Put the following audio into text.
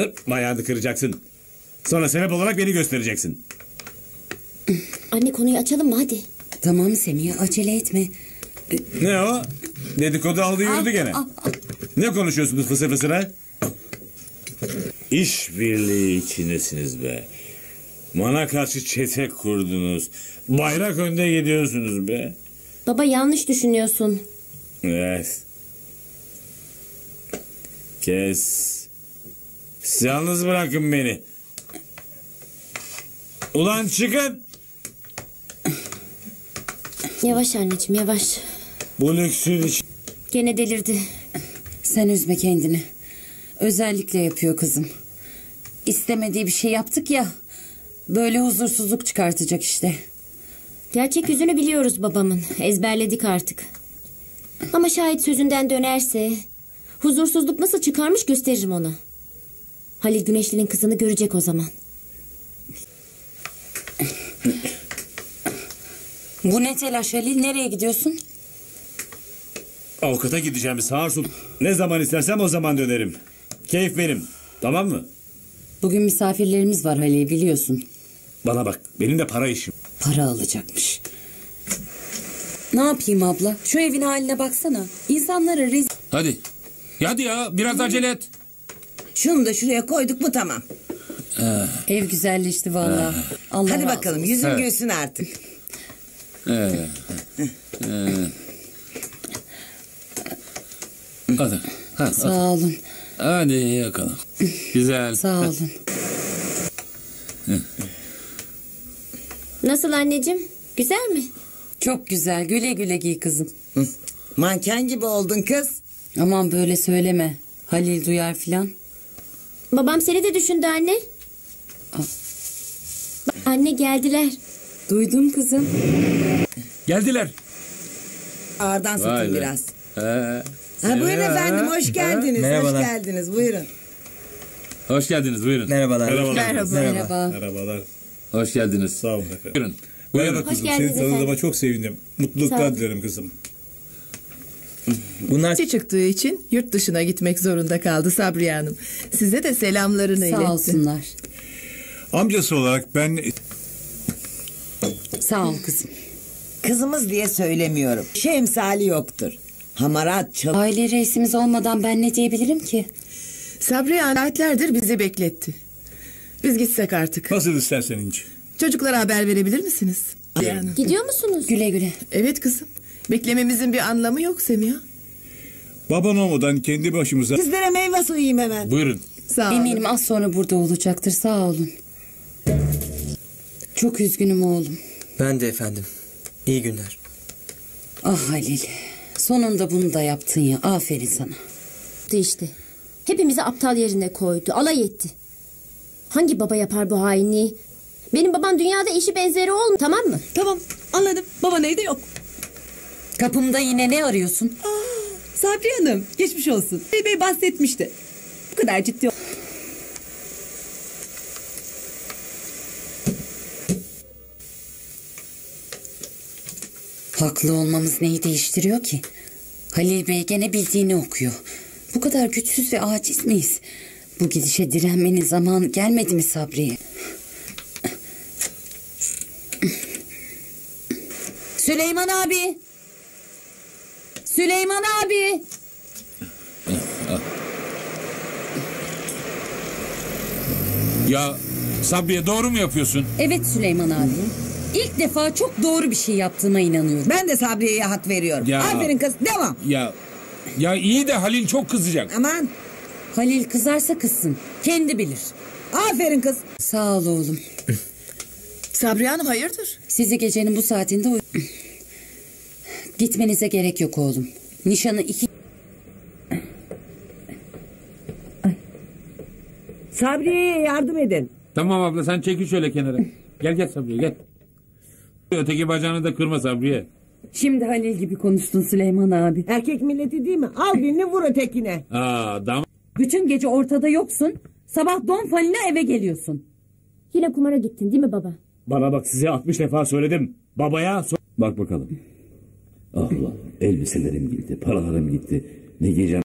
Dur, ayağını kıracaksın. Sonra sebep olarak beni göstereceksin. Anne konuyu açalım mı hadi. Tamam Semih acele etme. Ne o? Dedikodu aldı yürüdü gene. Ne konuşuyorsunuz fısır fısır ha? İş birliği içindesiniz be. Bana karşı çete kurdunuz. Bayrak önde gidiyorsunuz be. Baba yanlış düşünüyorsun. Evet. Kes. Siz Yalnız bırakın beni. Ulan çıkın. Yavaş anneciğim yavaş. Bu lüksün için. Gene delirdi. Sen üzme kendini. Özellikle yapıyor kızım. İstemediği bir şey yaptık ya. Böyle huzursuzluk çıkartacak işte. Gerçek yüzünü biliyoruz babamın. Ezberledik artık. Ama şayet sözünden dönerse... ...huzursuzluk nasıl çıkarmış gösteririm ona. Halil Güneşli'nin kızını görecek o zaman. Bu ne telaş Halil? Nereye gidiyorsun? Avukata gideceğim sağ olsun. Ne zaman istersem o zaman dönerim. Keyif benim. Tamam mı? Bugün misafirlerimiz var Halil biliyorsun. Bana bak benim de para işim. Para alacakmış. Ne yapayım abla? Şu evin haline baksana. İnsanları rezil... Hadi. Hadi ya biraz acele et. Şunu da şuraya koyduk mu tamam. Ev güzelleşti vallahi. Allah Hadi razı bakalım olsun. yüzün Evet. gülsün artık. Hadi. Ha, hadi. Sağ olun. Hadi yakalım. Güzel. Sağ olun. Nasıl anneciğim? Güzel mi? Çok güzel. Güle güle giy kızım. Hı. Manken gibi oldun kız. Aman böyle söyleme. Halil duyar filan. Babam seni de düşündü anne. Bak, Anne geldiler. Duydum kızım. Geldiler. Ağırdan Vay be. biraz. Ee, Ha, buyurun efendim hoş geldiniz. Merhabalar. Hoş geldiniz buyurun. Hoş geldiniz buyurun. Merhabalar. Merhabalar. Merhaba. Merhabalar. Hoş geldiniz. Sağ olun efendim. Buyurun. Merhaba kızım. geldiniz Seni tanıdığıma çok sevindim. Mutluluklar dilerim kızım. Bunlar İşi çıktığı için yurt dışına gitmek zorunda kaldı Sabriye Hanım. Size de selamlarını iletti. Sağ olsunlar. Amcası olarak ben Sağ ol kızım. Kızımız diye söylemiyorum. Şey emsali yoktur. Hamarat çal. Aile reisimiz olmadan ben ne diyebilirim ki? Sabriye Hanım saatlerdir bizi bekletti. Biz gitsek artık. nasıl istersen ince. Çocuklara haber verebilir misiniz? Sabriye Hanım. Gidiyor musunuz? Güle güle. Evet kızım. Beklememizin bir anlamı yok Semiha. Baban olmadan kendi başımıza Sizlere meyve soyayım hemen. Buyurun. Sağ olun. Eminim az sonra burada olacaktır. Sağ olun. Çok üzgünüm oğlum. ben de efendim. İyi günler. Ah Halil. Sonunda bunu da yaptın ya. Aferin sana. işte. Hepimizi aptal yerine koydu. Alay etti. Hangi baba yapar bu hainliği? Benim babam dünyada eşi benzeri olmu tamam mı? Tamam anladım. Baba neydi yok. Kapımda yine ne arıyorsun? Sabri Hanım geçmiş olsun. Bey Bey bahsetmişti. Bu kadar ciddi ol- Haklı olmamız neyi değiştiriyor ki? Halil Bey gene bildiğini okuyor. Bu kadar güçsüz ve aciz miyiz? Bu gidişe direnmenin zamanı gelmedi mi Sabriye? Süleyman abi! Süleyman abi! Ya Sabriye doğru mu yapıyorsun? Evet Süleyman abi. İlk defa çok doğru bir şey yaptığıma inanıyorum. Ben de Sabriye'ye hak veriyorum. Ya. Aferin kız devam. Ya ya iyi de Halil çok kızacak. Aman Halil kızarsa kızsın. Kendi bilir. aferin kız. Sağ ol oğlum. Sabriye Hanım hayırdır? Sizi gecenin bu saatinde uy- Gitmenize gerek yok oğlum. Nişanı iki... Sabriye'ye yardım edin. Tamam abla sen çekil şöyle kenara. Gel gel Sabriye gel. Öteki bacağını da kırma Sabriye. Şimdi Halil gibi konuştun Süleyman abi. Erkek milleti değil mi? Al birini vur ötekine. Aa dam Bütün gece ortada yoksun. Sabah don faline eve geliyorsun. Yine kumara gittin değil mi baba? Bana bak size 60 defa söyledim. Babaya so- Bak bakalım. Allah elbiselerim gitti, paralarım gitti. Ne giyeceğim